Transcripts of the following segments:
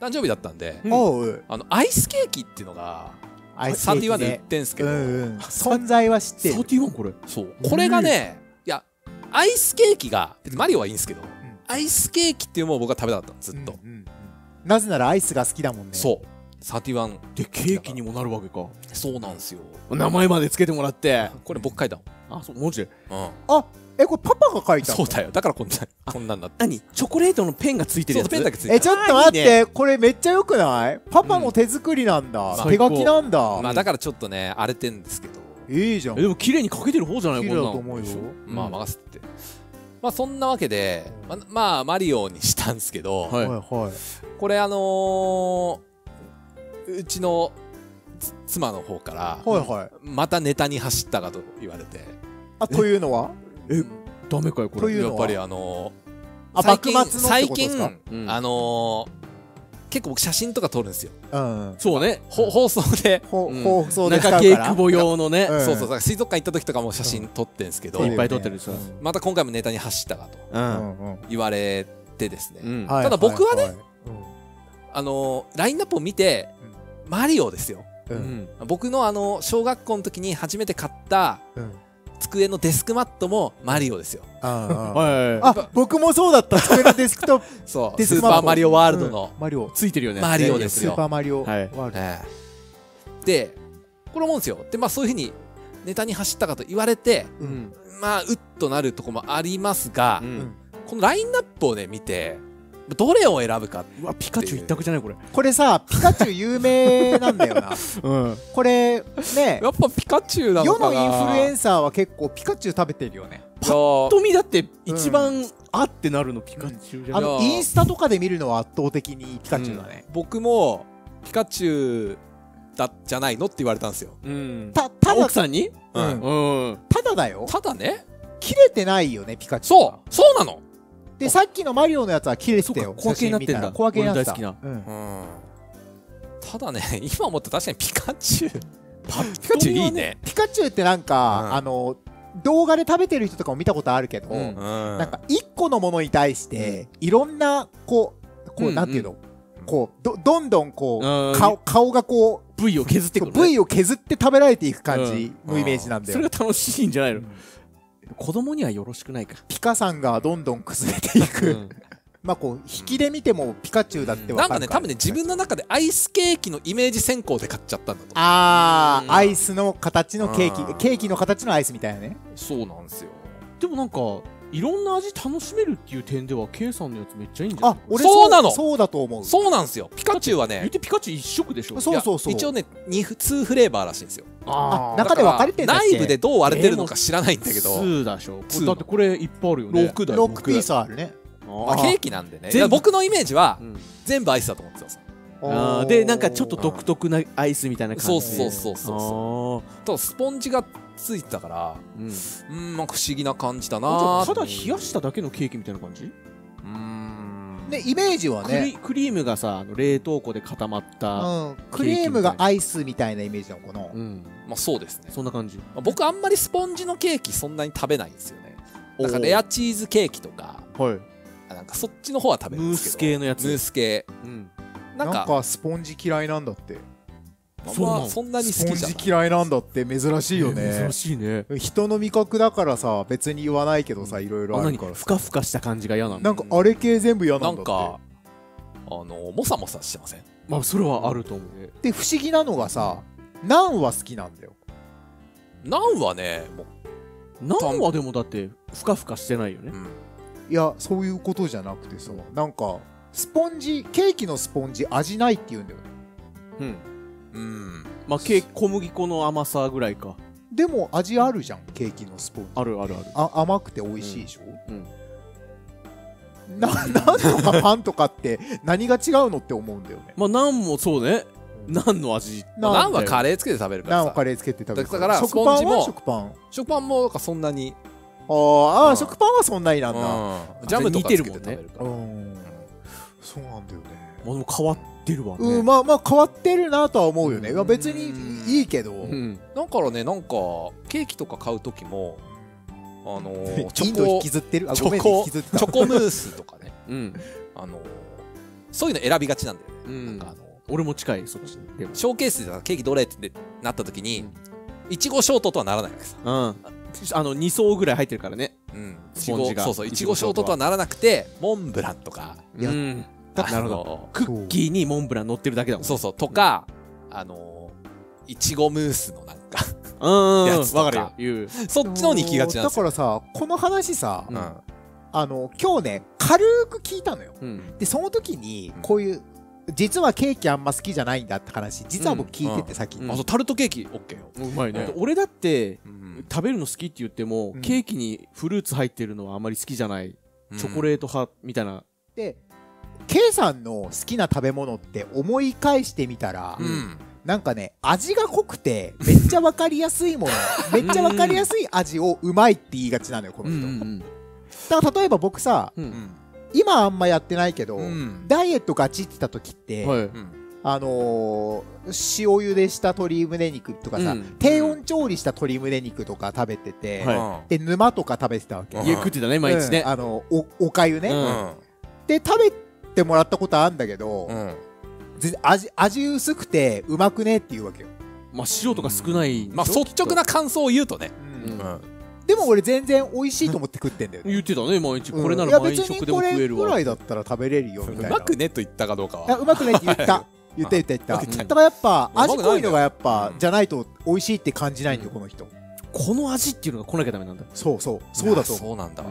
誕生日だったんで、うん。あのアイスケーキっていうのがアイスケーキ31で売っねてんすけど、うんうん。存在は知ってる。31これそう。これがね、いやアイスケーキが別にマリオはいいんですけど、アイスケーキっていうものを僕は食べたかったのずっと、うんうんうん。なぜならアイスが好きだもんね。そう。31でケーキにもなるわけか。そうなんですよ。名前までつけてもらって。これ僕書いたあそう文字。でうん、あえこれパパが書いたの？そうだよ。だからこんなこんなんだって。何？チョコレートのペンがついてるやつ？ペンだけついてえちょっと待って。あいいこれめっちゃよくない？パパの手作りなんだ、うん。手書きなんだ、まあだからちょっとね荒れてんですけど。いいじゃん。えでも綺麗にかけてる方じゃない？綺こんなの。麗だと思うよ。まあうん。任せて。まあそんなわけでままあマリオにしたんですけど、はいはいはい。これあのーうちのつ妻の方からはいはい。またネタに走ったかと言われてあというのは？えダメかよことれいうのは？やっぱりあのあ最近幕末のって最ことですか？近、うん。あのー結構僕写真とか撮るんですよ。うんそうね。ほ放送で、ほうん。放送で中から。ケークボ用のね。うん。そうそう水族館行った時とかも写真撮ってんですけど、いっぱい撮ってるさまた今回もネタに走ったかと言われてですね、ただ僕はねいいあのーラインナップを見て、マリオですよ。ううんん。僕のあの小学校の時に初めて買ったうん机のデスクマットもマリオですよ。あ僕もそうだった。机のデスクトップそう。デスーパーマリオワールドの、うん。マリオついてるよね。マリオですよ。スーパーマリオワはいールド。ええでこれ思うんですよ。でまあそういうふうにネタに走ったかと言われてうん。まあうっとなるとこもありますが、うん。このラインナップをね見てどれを選ぶかう。わピカチュウ一択じゃないこれ。これさピカチュウ有名なんだよな。うん。これねやっぱピカチュウなの世かな。のインフルエンンサーは結構ピカチュウ食べてるよね。サと見だって一番あってなるのピカチュウじゃない？あのいやーインスタとかで見るのは圧倒的にピカチュウだね、僕もピカチュウだじゃないのって言われたんですよ、うん。たただ奥さんに？うん。うん。ただだよ。ただね。切れてないよねピカチュウは。そう。そうなのでさっきのマリオのやつは切れてたよ小分けになってんだ。小分けになってた。うん。うん。ただね 今思って確かにピカチュウ。パピカチュウいいね。ピカチュウってなんか、うん。あの動画で食べてる人とかも見たことあるけど、うんうん。なんか一個のものに対していろんなこうこう、うんなんていうの？こうどどんどんこうん。う顔顔がこう部位を削っていくのね。部位を削って食べられていく感じのイメージなんだよ、それが楽しいんじゃないの？うん子供にはよろしくないかピカさんがどんどん崩れていく、うん。まあこう引きで見てもピカチュウだってわなんかるから。かね多分ね自分の中でアイスケーキのイメージ先行で買っちゃったんだとう。んあーアイスの形のケーうん。キケーキの形のアイスみたいなね。そうなんですよ。でもなんかいろんな味楽しめるっていう点では K さんのやつめっちゃいいんじゃない？あ俺そうなの。そうだと思う。そうなんですよ。ピカチュウはね。言ってピカチュウ一色でしょ？そうそうそう。一応ね2 2フレーバーらしいんですよ。ああ中で分かれてんだ内部でどう割れてるのか知らないんだけど、2でしょだってこれいっぱいあるよね。6だよ6ピースあるね。まあ、ケーキなんでね。僕のイメージはうん。全部アイスだと思ってたんですよあー。でなんかちょっと独特なアイスみたいな感じそうそうそうそうそただスポンジがついてたからうん。うんなんか不思議な感じだなただ冷やしただけのケーキみたいな感じ？うーん。ねイメージはクリねクリームがさあの冷凍庫で固まったうん。クリームがアイスみたいなイメージなのかな？うん。まあそうですね。そんな感じ。まあ僕あんまりスポンジのケーキそんなに食べないんですよね。なんかおーレアチーズケーキとかはい。あなんかそっちの方は食べるんですけど。ムース系のやつ。ムース系。うんなんかなんかスポンジ嫌いなんだって。そそんなにスポン好きじゃないジ嫌いなんだって珍しいよえーね。珍しいね。人の味覚だからさ別に言わないけどさいろいろあるからふかふかした感じが嫌なのなんかあれ系全部嫌なだって。なんんかあのもさもさしてません？まあそれはあると思うね。で不思議なのがさナンは好きなんだよ。ナンはねもうナンはでもだってふかふかしてないよね。うん。いやそういうことじゃなくてさなんかスポンジケーキのスポンジ味ないって言うんだよね。うん。うん。まあケーキ小麦粉の甘さぐらいか。でも味あるじゃんケーキのスポンジ。あるあるある。あ甘くて美味しいでしょ、うん。ななんとかパンとかって何が違うのって思うんだよね。まあナンもそうね。うん。ナンの味？まあナンはレカレーつけて食べるからさ。ナンをカレーつけて食べるだから食パンは食パン食パン。もなんかそんなに。あーあうんー食パンはそんなになんだ。うん。ジャムとかつけて食べるから。うんそうなんだよね。まあでも変わってるわね。うんまあまあ変わってるなとは思うよね。うん。にいいけどうん。だからねなんかケーキとか買う時もあのーチョコきずってる？あチョコチョコムースとかね。うん。あのーそういうの選びがちなんだよね、うん。なんかあの俺も近いそっちでもショーケースでさケーキどれってなった時にうん。いちごショートとはならないわけさ、うん。あの2層ぐらい入ってるからね。うん、そうそういちごショートとはならなくてモンブランとか。うん。あなるほど。のクッキーにモンブラン乗ってるだけだもんそうそう。とか、あのいちごムースのなんかうんうんやつとか。わかるよ。言う。そっちの方に行きがちなんですよ。だからさこの話さ、うん。あの今日ね軽く聞いたのよ。うん。でその時にうん。こういう実はケーキあんま好きじゃないんだって話実は僕聞いててさっき、うん。あそうタルトケーキ OK よ、うまいね。うん俺だってうん。食べるの好きって言っても、うん。ケーキにフルーツ入ってるのはあまり好きじゃない、チョコレート派みたいな。で K さんの好きな食べ物って思い返してみたら、うん。なんかね味が濃くてめっちゃ分かりやすいもの めっちゃ分かりやすい味をうまいって言いがちなのよこの人、んだから例えば僕さううん。ん今あんまやってないけど、うん。ダイエットガチってた時って、はい。うんあのー塩茹でした鶏胸肉とかさ、うん。低温調理した鶏胸肉とか食べてて、はで沼とか食べてたわけ、うん家食ってたね毎日ね。うん、あのおおかゆね、うんうん。で食べてもらったことあるんだけど、うん。ぜ味味薄くてうまくねって言うわけよ、まあ塩とか少ないんでしょまあ率直な感想を言うとね、うん。うん。でも俺全然美味しいと思って食ってんだよね。言ってたね毎日これなら毎食でもにこれ食えるわ。ぐらいだったら食べれるよみたいうなまくねと言ったかどうかは。うまくねって言った。言った言った言った。あ言っただからやっぱ味濃いのがやっぱうん。じゃないと美味しいって感じないんだよこの人。この味っていうのが来なきゃダメなんだ。そうそう。そうだとそうなんだ。わ、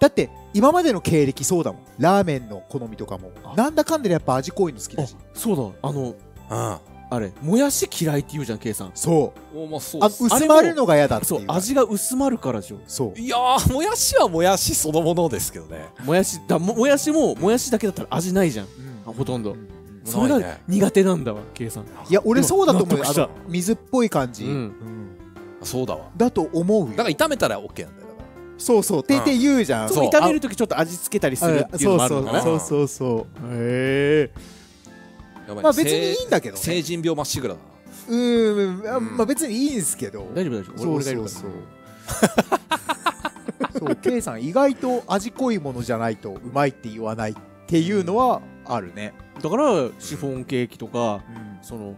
だって今までの経歴そうだもん。ラーメンの好みとかも。あ。なんだかんだでやっぱ味濃いの好きだし。そうだ。あのうん。あれもやし嫌いって言うじゃん K さん。そう。おまあそうあっす。薄まるのが嫌だっていそうう味が薄まるからでしょ。そう。いやーもやしはもやしそのものですけどね。もやしだももやしももやしだけだったら味ないじゃん。うん。あほとんど。うんうんそれが苦手なんだわさん。いや俺そうだと思うよ。水っぽい感じ。うん。うん。そうだわ。だと思うよ。だから炒めたら OK なんだそうそう。ってって言うじゃん。そう炒める時ちょっと味付けたりするっていうのもあるのかな。そうそう。そうへえ。まあ別にいいんだけどね。成人病まっしぐらだな。うーん。まあ別にいいんすけど。大丈夫大丈夫。俺がいるそから。うそう。そう。K さん意外と味濃いものじゃないとうまいって言わないっていうのはあるね。だからシフォンケーキとかその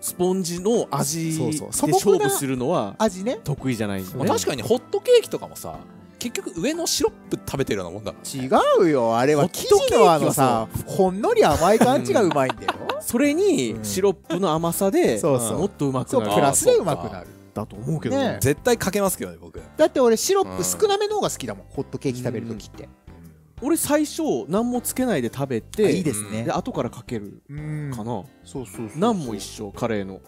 スポンジの味で勝負するのは味ね。得意じゃない。んね。確かにホットケーキとかもさ結局上のシロップ食べてるようなもんだ違うよ。あれはホ生地のあのさほんのり甘い感じがうまいんだよ。それにうん。シロップの甘さでそうそう。もっとうまくなる。プラスでうまくなる。だと思うけど。ねね絶対かけますけどね僕。だって俺シロップ少なめの方が好きだもん。ホットケーキ食べるときって俺最初何もつけないで食べあていいですね。で後からかけるうん。かなそうそうそう。ナンも一緒カレーの。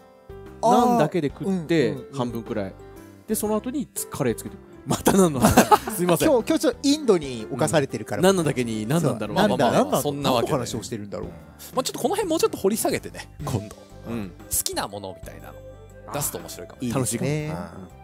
ナンだけで食ってうんうんうん。半分くらい。でその後につカレーつけてまた何の話？すいません。今日今日ちょっとインドに侵されてるから。何のだけに何なんだろう？そう。なんだまあまあまあなんだそんなわけで。何の話をしてるんだろう？まあちょっとこの辺もうちょっと掘り下げてね今度。うん好きなものみたいなの。出すと面白いかも。いい楽しいねうん